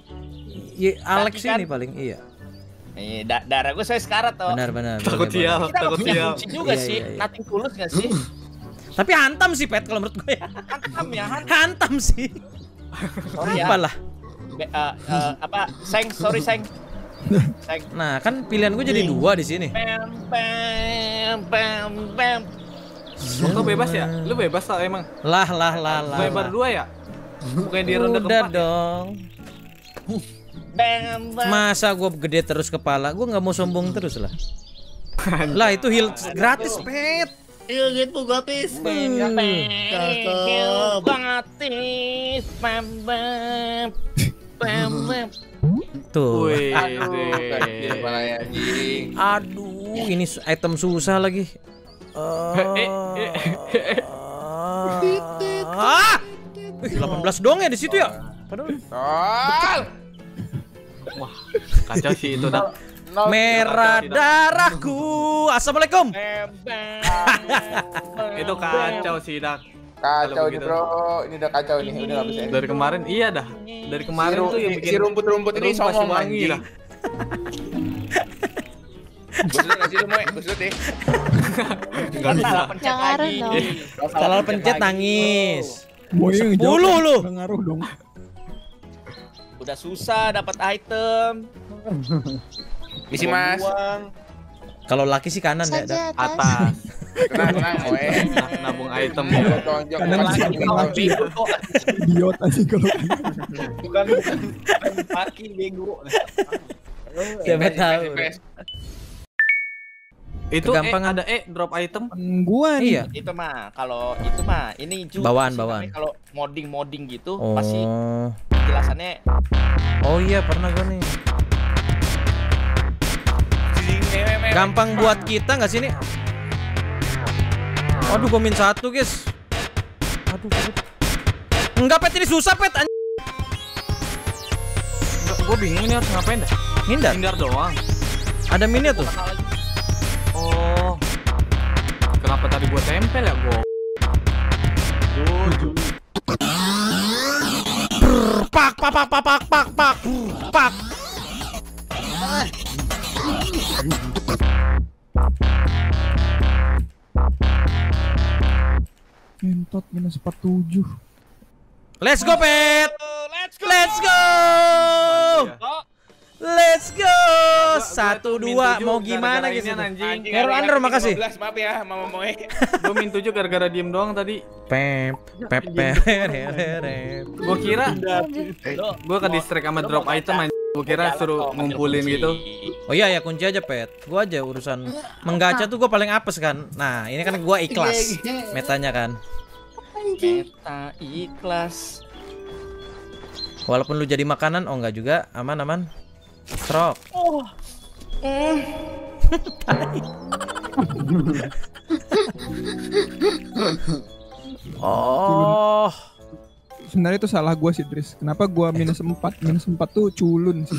Speaker 5: Ye- Alex
Speaker 4: kan?
Speaker 5: ini paling iya.
Speaker 4: Eh, da darah gue saya sekarat tuh.
Speaker 5: Benar benar.
Speaker 1: Takut sial, takut sial.
Speaker 4: kunci juga
Speaker 5: Iya,
Speaker 4: sih.
Speaker 5: iya, iya.
Speaker 4: Nothing tulus nggak sih?
Speaker 5: Tapi hantam sih pet kalau menurut gue ya.
Speaker 4: Hantam ya, hantam.
Speaker 5: Hantam sih.
Speaker 4: Sorry ya.
Speaker 5: Apalah.
Speaker 4: Be- eh, eh, apa? Seng, sorry seng. Seng.
Speaker 5: Nah kan pilihan gue jadi dua di sini.
Speaker 4: Pem, pem, pem, pem.
Speaker 1: Kok bebas ya? Lu bebas tak emang?
Speaker 5: Lah lah lah lah.
Speaker 1: Gue baru dua ya? Bukan di ronde keempat. ya?
Speaker 5: dong.
Speaker 4: Bam.
Speaker 5: Masa gue gede terus kepala? Gue nggak mau sombong terus lah. lah itu heal gratis pet.
Speaker 8: Iya gitu gratis. Cakep.
Speaker 4: Gratis.
Speaker 5: Tuh. [LAUGHS] Aduh, ini item susah lagi.
Speaker 1: Eh, [LAUGHS]
Speaker 5: Ah! Wih, 18 dong ya di situ ya. Padahal
Speaker 2: Kol.
Speaker 1: Kacau sih itu dah.
Speaker 5: Merah darahku. Assalamualaikum.
Speaker 1: Itu kacau sih dak.
Speaker 2: Kacau nih bro. Ini udah kacau nih. Udah nggak bisa. ini.
Speaker 1: Dari kemarin iya dah. Dari kemarin
Speaker 2: Si-
Speaker 1: tuh yang bikin
Speaker 2: si rumput-rumput ini songong anjing.
Speaker 1: dah.
Speaker 2: Gue sudah ngasih lu, Moe. Gue sudah deh.
Speaker 1: Enggak bisa.
Speaker 4: Salah pencet
Speaker 7: Jangan
Speaker 4: lagi.
Speaker 5: Salah pencet
Speaker 4: lagi.
Speaker 5: nangis. Sepuluh lu.
Speaker 6: Ngaruh dong.
Speaker 4: Udah susah dapat item. [LAUGHS]
Speaker 2: Isi mas.
Speaker 5: Kalau laki sih kanan ya.
Speaker 7: Saja
Speaker 5: Dak.
Speaker 7: atas.
Speaker 1: Atas. [LAUGHS]
Speaker 2: Tenang, tenang.
Speaker 1: Nah, nabung item ya.
Speaker 2: lagi,
Speaker 6: bukan
Speaker 2: lagi.
Speaker 6: Idiot aja kalau
Speaker 4: Bukan bukan. Kaki bego.
Speaker 5: Siapa tahu.
Speaker 2: Pes, pes.
Speaker 1: Itu
Speaker 5: Gampang
Speaker 1: eh, ada eh drop item.
Speaker 6: gua nih.
Speaker 5: Iya.
Speaker 4: Itu mah kalau itu mah ini juga
Speaker 5: Bawaan, bawaan.
Speaker 4: Kalau modding-modding gitu pasti
Speaker 5: Oh.
Speaker 4: Penjelasannya
Speaker 5: Oh iya pernah gue nih. Gampang buat kita nggak sih ini? Waduh, gue min satu guys. Aduh, aduh. Enggak pet ini susah pet. An-
Speaker 1: Gue bingung ini harus ngapain dah.
Speaker 5: Hindar.
Speaker 1: Hindar doang.
Speaker 5: Ada minnya tuh.
Speaker 1: Oh. Kenapa tadi gua tempel ya gua?
Speaker 5: Pak pak pak pak pak pak pak pak.
Speaker 6: Mentot minus 47.
Speaker 5: Let's go pet.
Speaker 4: Let's go.
Speaker 5: Let's go. Let's go. Satu dua mau gimana
Speaker 1: gitu anjing.
Speaker 5: Hero Under, makasih.
Speaker 2: 15, maaf ya, Mama Moe. [LAUGHS]
Speaker 1: Gue min 7 gara-gara diem doang tadi.
Speaker 5: Pep pep pep.
Speaker 1: Gue kira gue ke distract sama drop item anjing. Gue kira suruh ngumpulin gitu.
Speaker 5: Oh iya ya kunci aja pet. Gua aja urusan menggacha tuh gua paling apes kan. Nah ini kan gua ikhlas metanya kan.
Speaker 4: Meta ikhlas.
Speaker 5: Walaupun lu jadi makanan, oh enggak juga, aman aman. Strok. [LAUGHS] oh.
Speaker 6: Sebenarnya itu salah gua sih, Dris. Kenapa gua minus 4? Minus 4 tuh culun sih.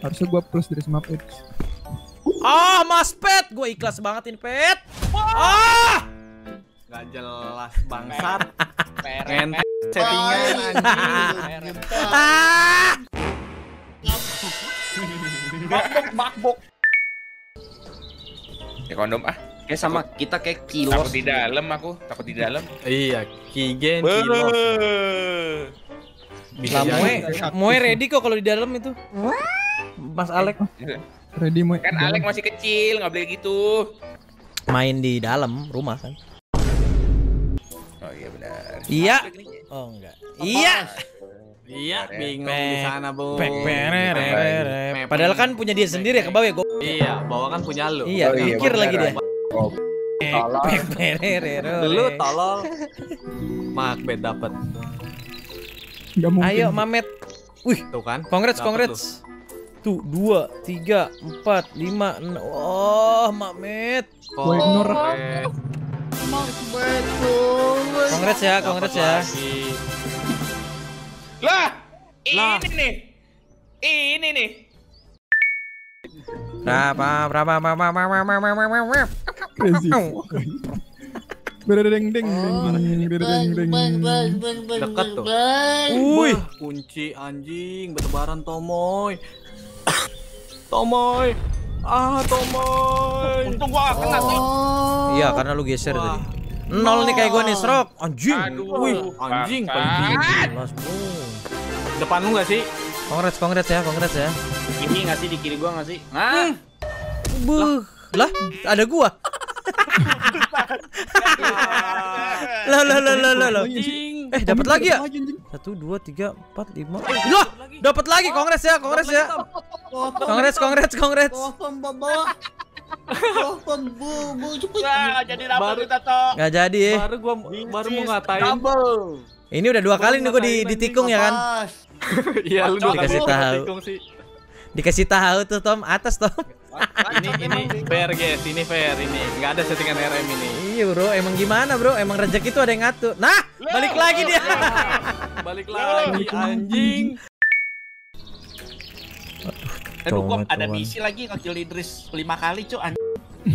Speaker 6: Harusnya gua plus Dris maaf. Dris.
Speaker 5: Ah, Mas Pet, gua ikhlas banget ini Pet. Ah!
Speaker 1: Gak jelas bangsat. [LAUGHS]
Speaker 4: Peret.
Speaker 1: Ngentet settingan anjing.
Speaker 4: Peret. Bakbok, bakbok.
Speaker 2: Ya kondom ah.
Speaker 9: Kayak sama kita kayak
Speaker 2: Takut
Speaker 9: kilos.
Speaker 2: di dalam aku, takut di dalam.
Speaker 1: Iya, Kigen, Kilo. Bisa
Speaker 5: Moe. Moe ready kok kalau di dalam itu. Mas Alek
Speaker 6: Ready mau.
Speaker 2: Kan Alek masih kecil, nggak boleh gitu.
Speaker 5: main di dalam rumah kan.
Speaker 2: Oh iya benar.
Speaker 5: Iya. Oh enggak. Iya.
Speaker 1: Iya, bingung di sana, Bu.
Speaker 5: Padahal kan punya dia sendiri ya ke bawah ya, Go.
Speaker 1: Iya, bawa kan punya lu.
Speaker 5: Iya,
Speaker 2: Oh, iya,
Speaker 5: pikir lagi dia. Perere. [LAUGHS]
Speaker 1: Lu tolol. Macbeth dapat.
Speaker 5: Ayo Mamet. Wih,
Speaker 1: Tuh kan.
Speaker 5: congrats, congrats. Tuh, dua, tiga, empat, lima, enam. Oh, Mamet.
Speaker 6: Gua ignore.
Speaker 1: Keren.
Speaker 5: Congrats ya, congrats ya.
Speaker 2: Lah,
Speaker 1: Lah.
Speaker 2: ini nih. Ini nih.
Speaker 5: Berapa, berapa, berapa, berapa, berapa, berapa, berapa.
Speaker 6: Crazy. Berdeng deng deng berdeng deng.
Speaker 1: Dekat tuh.
Speaker 5: Wih,
Speaker 1: Wah, kunci anjing bertebaran Tomoy. [COUGHS] Tomoy. Ah, Tomoy.
Speaker 4: Untung gua kena tuh.
Speaker 5: iya karena lu geser tadi. Nol nih kayak gue nih, Serok. Anjing.
Speaker 2: Aduh.
Speaker 1: Wih, anjing paling tinggi. Depan lu gak sih?
Speaker 5: Congrats, congrats ya, congrats ya.
Speaker 9: Ini nggak sih di kiri gua nggak sih? Nah,
Speaker 5: Buh. Lah, ada gua. [LAUGHS] Lah, lah, lah, lah, lah. Eh, dapat lagi ya?
Speaker 6: anjing.
Speaker 5: Satu, dua, tiga, empat, lima. Lah, dapat lagi. Congrats ya, congrats ya. Congrats, congrats, congrats.
Speaker 4: Wah, jadi double
Speaker 1: Baru-
Speaker 4: kita toh.
Speaker 5: Nggak jadi ya.
Speaker 1: Baru gua baru mau ngatain.
Speaker 5: Ini udah dua kali nih gua di ditikung ya kan. [LAUGHS]
Speaker 1: Iya, lu
Speaker 5: Dikasih tahu. Dikasih tahu tuh Tom atas Tom.
Speaker 1: Ini ini fair guys, ini fair ini. Enggak ada settingan RM ini.
Speaker 5: Iya bro, emang gimana bro? Emang rezeki itu ada yang ngatur. Nah, balik lagi dia.
Speaker 1: Balik lagi anjing.
Speaker 4: Aduh, gua ada misi lagi ngekill Idris 5 kali, Cuk. anjing.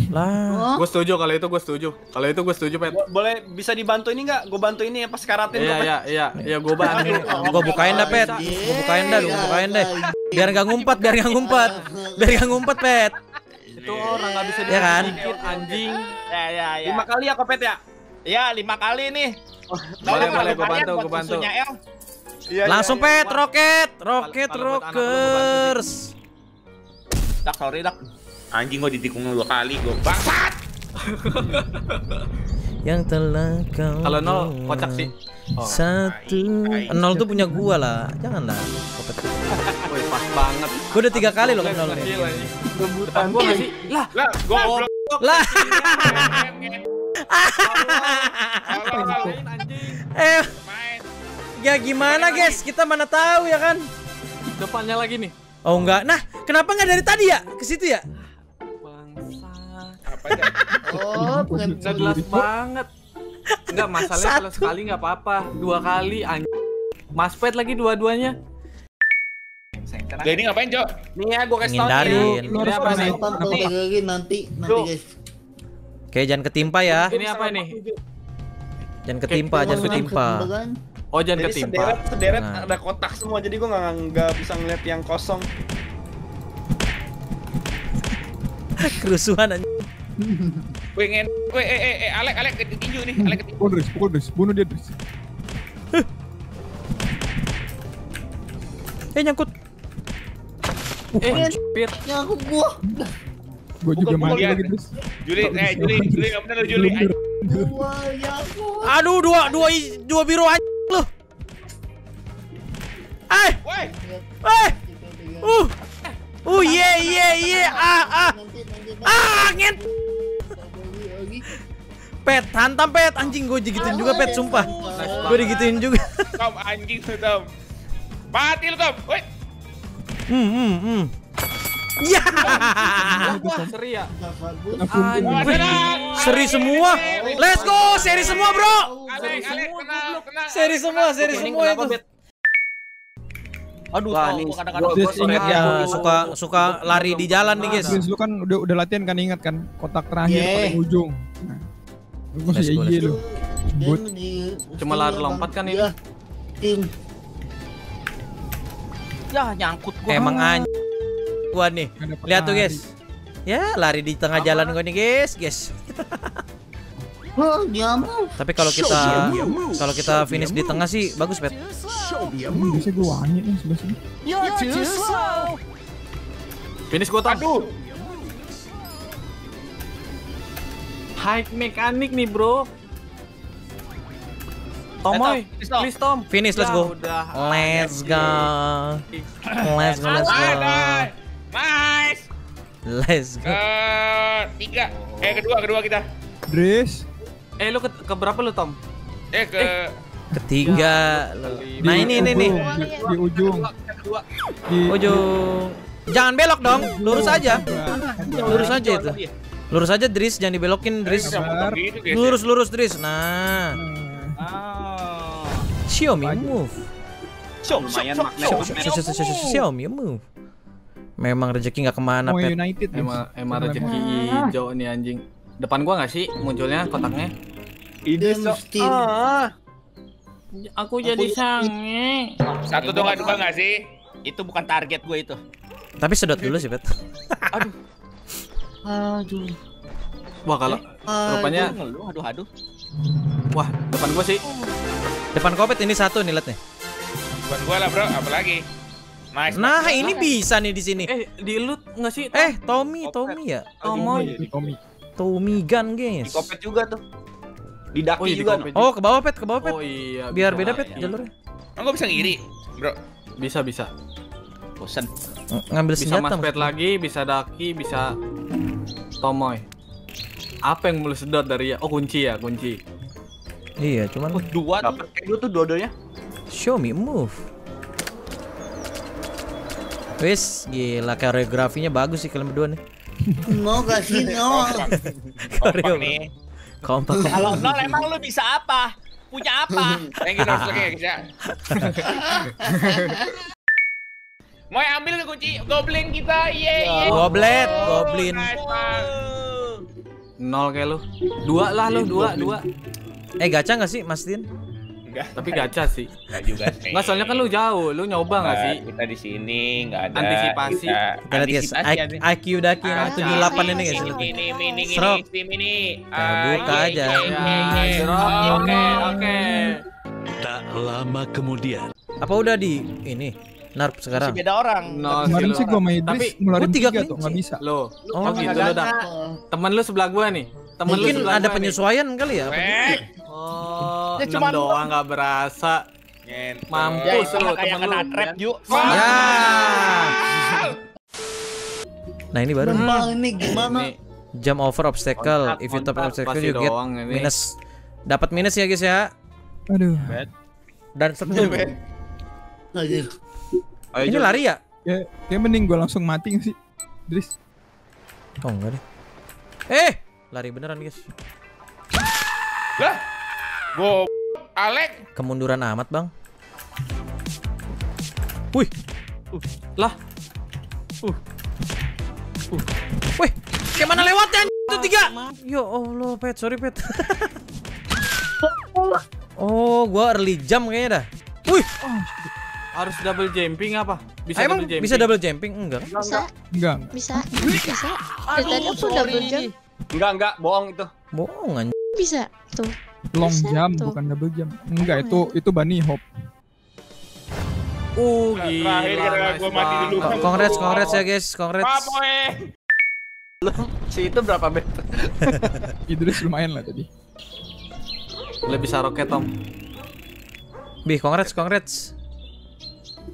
Speaker 5: Lah,
Speaker 1: Gue setuju kalau itu gue setuju. Kalau itu gue setuju, Pet.
Speaker 9: Bo- boleh bisa dibantu ini nggak? Gue bantu ini apa sekaratin
Speaker 1: Iya, iya, iya, iya, gue bantu.
Speaker 5: gua bukain dah pet. Gua bukain dah, gua bukain deh. Biar nggak ngumpet, biar nggak ngumpet. Biar nggak ngumpet pet.
Speaker 1: Itu orang nggak bisa
Speaker 5: Iya kan?
Speaker 1: anjing.
Speaker 4: Ya, ya, ya.
Speaker 9: Lima kali ya kopet ya?
Speaker 4: Ya, lima kali nih.
Speaker 1: Boleh,
Speaker 4: Tolong
Speaker 1: boleh, gua
Speaker 4: kalian
Speaker 1: bantu, gua bantu.
Speaker 9: Iya.
Speaker 5: Langsung pet, roket, roket, rockers.
Speaker 4: Dak, sorry, Dak.
Speaker 2: Anjing gua ditikung dua kali gua. Bangsat. [LAUGHS]
Speaker 5: Yang telah kau
Speaker 1: Kalau nol kocak sih. Oh,
Speaker 5: Satu Nol tuh punya gua lah Jangan lah Kopet. [LAUGHS]
Speaker 1: woi, pas banget.
Speaker 5: Gua udah tiga kali loh nol.
Speaker 1: Depan gua nggak sih? Lah,
Speaker 2: Lah, goblok.
Speaker 5: Lah. [LAUGHS] Eh. Ya gimana guys Kita mana tahu ya kan
Speaker 1: Depannya lagi nih.
Speaker 5: Oh enggak Nah kenapa nggak dari tadi ya Ke situ ya
Speaker 1: Bangsat.
Speaker 2: Apa?
Speaker 8: Oh, [LAUGHS]
Speaker 1: jelas banget. Enggak masalahnya kalau sekali nggak apa-apa, dua kali anjing. Mas Pet lagi dua-duanya.
Speaker 2: Jadi ngapain, Jo?
Speaker 9: Nih ya, gue kasih tau nih.
Speaker 1: Ini apa nih?
Speaker 8: Nanti nanti
Speaker 9: Bro.
Speaker 8: guys.
Speaker 5: Oke jangan ketimpa ya
Speaker 1: Ini apa ini?
Speaker 5: Jangan ketimpa Jangan ketimpa
Speaker 8: Kan?
Speaker 1: Oh jangan
Speaker 9: Jadi
Speaker 1: ketimpa.
Speaker 9: sederet, sederet
Speaker 5: Nah.
Speaker 9: ada kotak semua, jadi gue nggak nggak bisa ngeliat yang kosong. [LAUGHS]
Speaker 5: Kerusuhan anjing.
Speaker 2: Weh, ngen. Weh, eh, eh, eh, Alek, Alek ketinju nih, Alek ketinju.
Speaker 6: Pukul Dres, pukul Dres, bunuh dia Dres. [LAUGHS]
Speaker 5: Eh nyangkut
Speaker 1: Eh, Pir.
Speaker 8: Ya aku gua.
Speaker 6: Gue juga mati lagi. Dres.
Speaker 2: Juli, eh, Juli, Juli, nggak bener lu, Juli.
Speaker 8: Gua ya.
Speaker 5: Aduh dua Dua i- dua biru anjing lu Eh.
Speaker 2: Woi,
Speaker 5: Eh. Uh. Uh ye ye ye. Ah ah. Ah. Pet hantam pet. Anjing gue digituin juga pet sumpah. Gue digituin juga. [LAUGHS]
Speaker 2: Tom, anjing lu, Tom. Mati lu, Tom. Woi.
Speaker 5: Hmm hmm hmm Ya
Speaker 1: Wah, seri ya.
Speaker 5: Seri semua Let's go Seri semua bro. Seri semua Seri semua itu
Speaker 4: Aduh,
Speaker 9: Wah, nih,
Speaker 4: gua kadang-kadang
Speaker 6: ingat ya.
Speaker 5: Ya suka suka lari di jalan nih guys
Speaker 6: lu kan udah udah latihan kan ingat kan kotak terakhir
Speaker 8: Yeah.
Speaker 6: paling ujung. Nah, lu
Speaker 5: Let's
Speaker 6: masih
Speaker 5: go,
Speaker 6: iya
Speaker 5: let's
Speaker 8: di-
Speaker 1: Cuma lari lompat kan ini?
Speaker 8: Ya, Tim.
Speaker 4: Ya, nyangkut gua.
Speaker 5: Emang anjing gua nih. Lihat tuh guys. Ya lari di tengah jalan gua nih guys, guys.
Speaker 8: Oh, dia mau.
Speaker 5: Tapi kalau kita kalau kita finish di tengah sih bagus, Pet.
Speaker 6: Hmm, Bisa gue wangi nih sebelah sini.
Speaker 8: You're too slow.
Speaker 1: Finish gua Tom.
Speaker 2: Aduh.
Speaker 1: High mekanik nih, Bro. Tomoy,
Speaker 4: Tom,
Speaker 1: please Tom.
Speaker 5: Finish, let's
Speaker 1: Ya
Speaker 5: go. Let's go. Let's go, let's go.
Speaker 2: Nice.
Speaker 5: Let's go.
Speaker 2: Eh, tiga. Eh, kedua, kedua kita.
Speaker 6: Dres.
Speaker 1: Eh lu ke, ke berapa lu Tom?
Speaker 2: Eh, ke
Speaker 5: Ketiga. Nah, ini ini nih.
Speaker 6: Di, di ujung. Di
Speaker 5: Ujung. Jangan belok dong, lurus aja. Lurus aja itu. Lurus aja Dris, jangan dibelokin Dris.
Speaker 6: Sabar.
Speaker 2: gitu, guys.
Speaker 5: Lurus lurus Dris. Nah,
Speaker 4: Ah.
Speaker 5: Xiaomi move. Xiaomi move. Memang rezeki nggak ke mana,
Speaker 6: Mau
Speaker 5: Pet.
Speaker 6: United.
Speaker 1: Emang emang rezeki hijau nih anjing. Depan gua nggak sih munculnya kotaknya?
Speaker 9: Ide
Speaker 8: Dia
Speaker 9: sok.
Speaker 8: mesti.
Speaker 9: Ah.
Speaker 1: Aku jadi sange.
Speaker 2: satu tuh nggak dua nggak sih?
Speaker 4: Itu bukan target gue itu.
Speaker 5: Tapi sedot dulu sih, Pet. [LAUGHS]
Speaker 8: Aduh.
Speaker 1: Wah kalau rupanya
Speaker 4: Ngeluh, aduh, aduh.
Speaker 1: wah depan gua sih.
Speaker 5: Depan kopet ini satu nih, lihat nih.
Speaker 2: Bukan gua lah bro, apalagi. Nice.
Speaker 5: Nah, ini bisa nih di sini.
Speaker 1: Eh di loot nggak sih? Tom?
Speaker 5: Eh, Tommy, Tommy ya.
Speaker 1: Tomoy.
Speaker 6: Di Tommy.
Speaker 5: Tommy Gun,
Speaker 9: Di
Speaker 5: guys.
Speaker 9: kopet juga tuh. Di daki
Speaker 1: Oh iya di
Speaker 9: juga.
Speaker 1: kopet.
Speaker 5: Oh, ke bawah, Pet, ke bawah, Pet.
Speaker 1: Oh iya.
Speaker 5: Biar
Speaker 1: bisa.
Speaker 5: beda, Pet, jalurnya.
Speaker 2: Emang gua bisa ngiri, bro.
Speaker 1: Bisa bisa.
Speaker 4: Bosan.
Speaker 5: Ng- Ngambil
Speaker 1: Bisa
Speaker 5: senjata.
Speaker 1: maspet lagi, bisa daki, bisa tomoy. Apa yang mulai sedot dari ya? Oh kunci ya, kunci.
Speaker 5: Iya, cuman
Speaker 4: Dua tuh.
Speaker 9: Dapat kayak dulu tuh dua-duanya.
Speaker 5: show me move. Wis, gila koreografinya bagus sih kalian berdua nih. [LAUGHS]
Speaker 8: No kasih no.
Speaker 2: Kompak nih.
Speaker 5: Kompak.
Speaker 4: Kalau nol emang lu bisa apa? Punya apa?
Speaker 2: Thank you Nors, lagi ya guys ya. Mau ambil kunci goblin kita, ye ye.
Speaker 5: Goblet, goblin.
Speaker 2: Man.
Speaker 1: Nol kayak lu. Dua lah lu, dua, dua.
Speaker 5: Eh, gacha nggak sih, Mas Tin?
Speaker 2: Enggak,
Speaker 1: Tapi gacha sih.
Speaker 2: enggak juga [LAUGHS] sih.
Speaker 1: Nggak soalnya kan lu jauh, lu nyoba nggak sih?
Speaker 2: Kita di sini enggak ada.
Speaker 1: Antisipasi.
Speaker 2: Kita,
Speaker 5: Kita lihat guys,
Speaker 2: antisipasi,
Speaker 5: IQ Daki yang
Speaker 1: Gacha.
Speaker 5: 78 ini guys.
Speaker 2: Ini, ini, ini, ini,
Speaker 5: Serok.
Speaker 2: ini, ini, ini.
Speaker 5: Buka
Speaker 2: Ah,
Speaker 5: aja.
Speaker 1: Ya, drop. Oke, oke.
Speaker 12: Tak lama kemudian.
Speaker 5: Apa udah di ini? Narp
Speaker 4: Masih
Speaker 5: sekarang.
Speaker 4: beda orang.
Speaker 1: Nol
Speaker 6: Kemarin
Speaker 1: lu.
Speaker 6: sih gua
Speaker 1: Tapi
Speaker 6: Idris ngeluarin
Speaker 5: gua tiga
Speaker 6: tiga tuh,
Speaker 5: kelinci.
Speaker 6: nggak bisa.
Speaker 1: lo,
Speaker 5: Oh,
Speaker 1: oh, gitu lu dah. Temen lu sebelah gua nih. Temen lu
Speaker 5: Mungkin
Speaker 1: sebelah
Speaker 5: ada penyesuaian kali ya?
Speaker 1: Oh,
Speaker 4: Ya, cuman-
Speaker 1: doang nggak berasa.
Speaker 2: Ngentot.
Speaker 1: Mampus
Speaker 4: Ya,
Speaker 1: lu,
Speaker 4: kayak
Speaker 1: temen
Speaker 4: kena
Speaker 1: lu.
Speaker 4: trap yuk.
Speaker 5: Ya. Nah, ini baru nih.
Speaker 8: Memang ini gimana?
Speaker 5: Jump over obstacle.
Speaker 1: Kontak,
Speaker 5: If you top obstacle you get minus. Dapat minus ya guys ya.
Speaker 6: Aduh.
Speaker 5: Dan.
Speaker 9: Ayo,
Speaker 5: Ini lari ya?
Speaker 6: Kayak, kayak mending gua langsung mati nggak sih? Idris.
Speaker 5: Oh enggak deh. Eh, lari beneran guys.
Speaker 2: Lah. Go. Alek.
Speaker 5: Kemunduran amat bang. Wih,
Speaker 1: lah,
Speaker 5: wih, kayak mana lewatnya itu tiga? Ya Allah, pet, sorry pet. oh, gua early jump kayaknya dah. Wih,
Speaker 1: harus double jumping apa? Bisa
Speaker 5: emang
Speaker 1: double jumping.
Speaker 5: bisa double jumping? Enggak.
Speaker 7: Bisa,
Speaker 6: Enggak.
Speaker 7: bisa, bisa. Dari tadi aku double jump.
Speaker 9: Enggak, enggak, bohong itu.
Speaker 5: Bohong anjing.
Speaker 7: Bisa, tuh.
Speaker 6: Long
Speaker 7: Bisa
Speaker 6: jump
Speaker 7: tuh.
Speaker 6: bukan double jump. Enggak, itu itu bunny hop.
Speaker 1: Uh,
Speaker 2: Terakhir
Speaker 1: gila.
Speaker 2: gara-gara
Speaker 1: nice
Speaker 2: gua mati dulu.
Speaker 1: banget.
Speaker 5: Congrats, congrats ya guys,
Speaker 2: weh.
Speaker 9: Si itu berapa bet? [LAUGHS]
Speaker 6: Idris lumayan lah tadi.
Speaker 1: Lu bisa roket, Tom.
Speaker 5: Bih, congrats, congrats.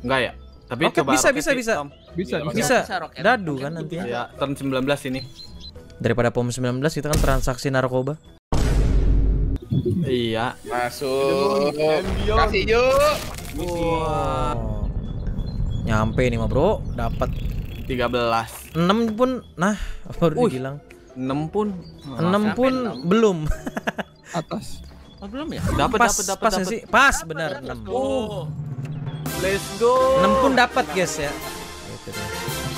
Speaker 1: Enggak ya? Tapi
Speaker 5: Roket
Speaker 1: coba
Speaker 5: bisa,
Speaker 1: roket
Speaker 5: bisa, bisa.
Speaker 1: Tom.
Speaker 6: Bisa, bisa.
Speaker 5: Bisa.
Speaker 4: Bisa roket.
Speaker 5: Dadu kan nanti.
Speaker 1: Ya, turn 19 ini.
Speaker 5: Daripada POM 19 kita kan transaksi narkoba.
Speaker 1: Iya.
Speaker 2: Masuk. Kasih yuk.
Speaker 1: Wah,
Speaker 5: Oh. Nyampe nih mah, Bro. Dapat
Speaker 1: 13.
Speaker 5: 6 pun nah baru
Speaker 1: Wih.
Speaker 5: dibilang.
Speaker 1: 6 pun.
Speaker 5: 6 pun belum.
Speaker 6: Atas.
Speaker 4: Oh, belum ya?
Speaker 1: Dapat
Speaker 5: pas,
Speaker 1: dapat dapat
Speaker 5: pas nggak
Speaker 1: dapat.
Speaker 5: sih? Pas benar 6.
Speaker 1: Oh. Let's go.
Speaker 5: 6 pun dapat, guys ya.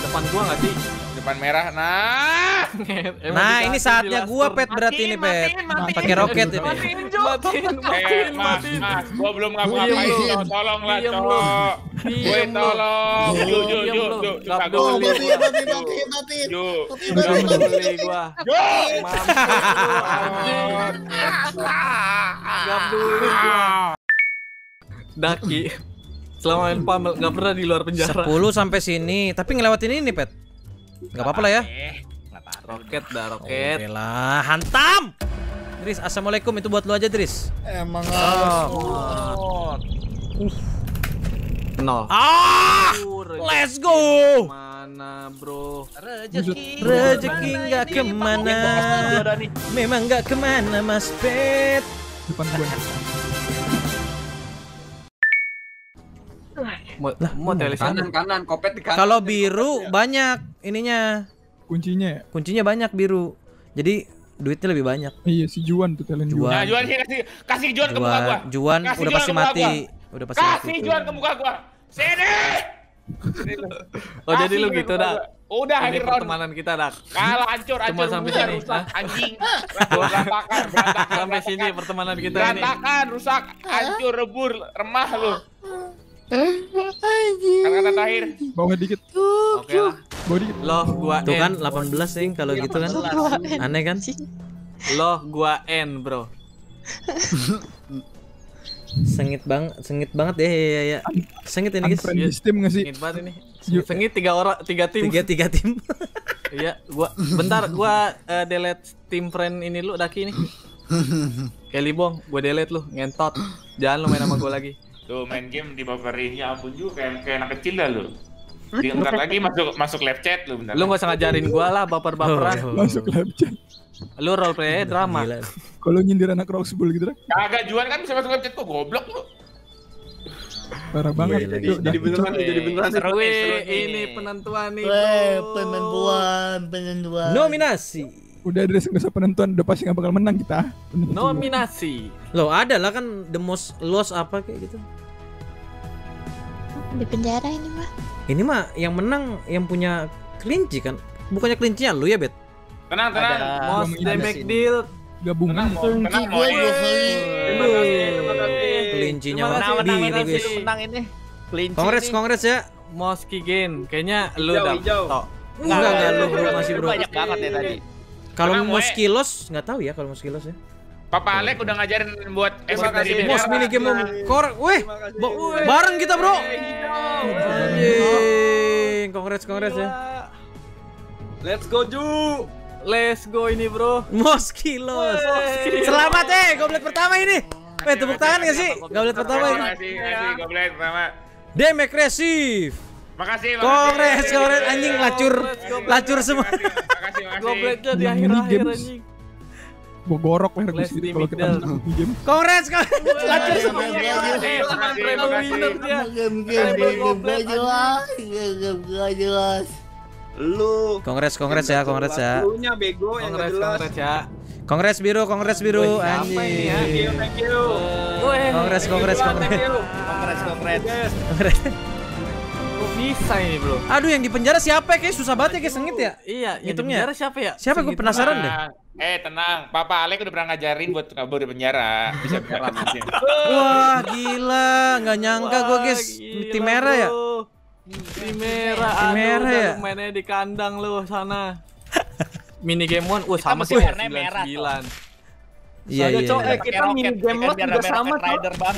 Speaker 1: Depan gua enggak sih?
Speaker 2: Depan merah. Nah. [LAUGHS]
Speaker 5: Nah, ini saatnya gua pet berarti ini pet. Pakai roket ini.
Speaker 1: Matiin, matiin,
Speaker 2: Eh,
Speaker 1: matiin,
Speaker 2: mas,
Speaker 1: matiin.
Speaker 2: mas, gua belum ngapa-ngapain.
Speaker 1: Diem lu.
Speaker 2: cowok. Gue tolong. Ju, ju, ju, ju.
Speaker 8: Mati mati.
Speaker 2: Ju.
Speaker 1: Gak peduli gua.
Speaker 2: Ju.
Speaker 1: Mampus lu, anjing. Gak peduli gua. Daki. Selama main PAM gak pernah di luar penjara.
Speaker 5: 10 sampai sini, tapi ngelewatin ini pet. Gak apa-apa lah ya.
Speaker 2: Eh,
Speaker 1: Roket dah, roket.
Speaker 5: Oke lah, hantam. Dris, assalamualaikum itu buat lu aja Dris.
Speaker 8: Emang
Speaker 5: Oh.
Speaker 1: Nol.
Speaker 5: Ah,
Speaker 1: Uh,
Speaker 5: let's go.
Speaker 1: Mana bro?
Speaker 4: Rezeki.
Speaker 5: Rezeki nggak ke mana, memang nggak ke mana Mas Pet.
Speaker 6: Depan gua.
Speaker 1: Mau, mau?
Speaker 9: Kanan kanan, kopet di kanan.
Speaker 5: Kalau biru banyak ininya,
Speaker 6: Kuncinya ya?
Speaker 5: kuncinya banyak biru. Jadi duitnya lebih banyak.
Speaker 6: Iya si Juan tuh talent
Speaker 5: Juan.
Speaker 2: Nah, Juan sih kasih kasih Juan ke muka gua.
Speaker 5: Juan, Juan
Speaker 2: Kasih
Speaker 5: udah
Speaker 2: Juan
Speaker 5: pasti mati.
Speaker 2: gua.
Speaker 5: Udah pasti mati.
Speaker 2: Kasih Juan ke muka gua. Sini.
Speaker 1: Oh jadi lu
Speaker 2: Juan
Speaker 1: gitu dah.
Speaker 2: Udah
Speaker 1: Ini
Speaker 2: akhir round.
Speaker 1: pertemanan kita dak.
Speaker 2: Kalah hancur,
Speaker 1: Cuma
Speaker 2: hancur,
Speaker 1: sampai
Speaker 2: rusak,
Speaker 1: sini,
Speaker 2: rusak, anjing. [LAUGHS] Berantakan, berantakan.
Speaker 1: Sampai sini pertemanan kita ini.
Speaker 2: Berantakan, rusak, hancur, rebur, remah lu. Kata-kata terakhir.
Speaker 6: Bawah dikit.
Speaker 1: Oke lah.
Speaker 6: Bawah dikit.
Speaker 1: Loh gua
Speaker 5: Tuh kan 18 sih kalau gitu kan. Aneh kan?
Speaker 1: Loh gua N bro. [LAUGHS]
Speaker 5: Sengit bang, sengit banget ya ya ya. ya. Sengit ini guys.
Speaker 6: Nggak sih?
Speaker 1: Sengit banget ini. Sengit tiga orang, tiga tim.
Speaker 5: Tiga tiga tim. [LAUGHS]
Speaker 1: Iya, gua bentar gua eh, delete tim friend ini lu Daki nih. Kelly Bong, gua delete lu, ngentot. Jangan lu main sama gua lagi.
Speaker 2: Tuh main game di baperin ya ampun juga kayak kayak anak kecil dah lu. Bentar lagi masuk masuk live chat lu bentar.
Speaker 1: Lu gak usah ngajarin gua lah baper-baperan.
Speaker 5: Oh.
Speaker 6: Masuk live chat.
Speaker 1: Lu role play drama.
Speaker 6: Kalau nyindir anak Roxbull gitu dah.
Speaker 2: Kagak Juan kan bisa masuk live chat kok goblok lu.
Speaker 6: Parah banget.
Speaker 5: Gila,
Speaker 9: Jadi
Speaker 6: dah,
Speaker 9: beneran jadi beneran.
Speaker 1: Wih, ini penentuan nih.
Speaker 8: Penentuan, penentuan.
Speaker 5: Nominasi.
Speaker 6: Udah nggak usah penentuan, udah pasti nggak bakal menang kita. Penentuan.
Speaker 1: Nominasi.
Speaker 5: Loh, ada lah kan the most lost apa kayak gitu.
Speaker 7: Di penjara ini mah.
Speaker 5: Ini mah yang menang yang punya kelinci kan. Bukannya kelincinya lu ya, Bet?
Speaker 2: Tenang, tenang.
Speaker 1: Most
Speaker 6: Ada
Speaker 1: damage
Speaker 8: sini.
Speaker 1: deal.
Speaker 6: Gabungan.
Speaker 8: Gua
Speaker 2: mau.
Speaker 8: dua kali.
Speaker 2: Terima kasih, terima kasih.
Speaker 5: Kelincinya guys.
Speaker 1: kasih.
Speaker 4: Menang ini. Kelinci
Speaker 5: Kongres, kongres ya.
Speaker 1: Moski Gain. Kayaknya lu dah.
Speaker 5: Enggak, enggak lu bro, masih bro.
Speaker 4: Banyak banget ya tadi.
Speaker 5: Kalau
Speaker 2: Tenang,
Speaker 5: mau
Speaker 2: Moe.
Speaker 5: skilos nggak tahu ya kalau mau skilos ya.
Speaker 2: Papa Alek udah ngajarin buat exit dari
Speaker 5: Mos
Speaker 2: penjara.
Speaker 5: mini game kor, weh, bareng kita bro. Anjing, kongres kongres ya.
Speaker 9: Let's go Ju.
Speaker 1: Let's go ini bro.
Speaker 5: Moskilos. Selamat eh, goblet pertama ini. Eh, tepuk tangan gak sih? Goblet pertama ini.
Speaker 2: kasih, terima kasih, goblet pertama.
Speaker 5: Demek resif.
Speaker 2: Makasih, makasih.
Speaker 5: Kongres, kongres anjing lacur, lacur semua.
Speaker 2: Makasih, makasih, makasih.
Speaker 1: Gobletnya di akhir-akhir anjing.
Speaker 6: Gua gorok leher gue sendiri
Speaker 1: di
Speaker 6: kalau kita menang game.
Speaker 5: Kongres, kongres. Lacur semua.
Speaker 2: Makasih, makasih, makasih,
Speaker 1: Treble
Speaker 2: makasih.
Speaker 1: winner dia.
Speaker 8: Game game game game gak jelas, game game gak jelas.
Speaker 9: Lu.
Speaker 5: Kongres, kongres ya, kongres ya.
Speaker 9: Lu nya bego yang jelas.
Speaker 1: kongres ya.
Speaker 5: Kongres biru, kongres biru,
Speaker 1: ini ya?
Speaker 9: Thank you,
Speaker 5: anjing.
Speaker 9: thank you.
Speaker 5: Kongres, kongres, kongres.
Speaker 4: Kongres, kongres.
Speaker 1: Bisa ini bro?
Speaker 5: Aduh, yang di penjara siapa ya? Kayak susah banget ya, kayak sengit ya.
Speaker 1: Iya, yang di
Speaker 5: Ngitungnya.
Speaker 1: penjara siapa ya?
Speaker 5: Siapa gue penasaran deh.
Speaker 2: Eh tenang, Papa Alek udah pernah ngajarin buat kabur dari penjara. Bisa. [LAUGHS]
Speaker 5: Wah, gila, nggak nyangka gue guys. Tim merah ya.
Speaker 1: Tim merah,
Speaker 5: Tim merah ya?
Speaker 1: lu mainnya di kandang lu sana. [LAUGHS] Mini game one, wah sama
Speaker 4: mesti
Speaker 1: sih
Speaker 4: warnanya merah,
Speaker 1: 99.
Speaker 5: Iya, iya.
Speaker 9: Cok.
Speaker 5: iya.
Speaker 9: Eh, kita mini game
Speaker 4: biar
Speaker 9: juga sama.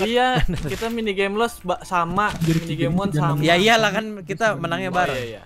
Speaker 1: Iya, kita mini game loss sama, mini game one sama.
Speaker 5: Ya iyalah kan kita menangnya
Speaker 1: Oh,
Speaker 5: bareng.
Speaker 1: iya, iya.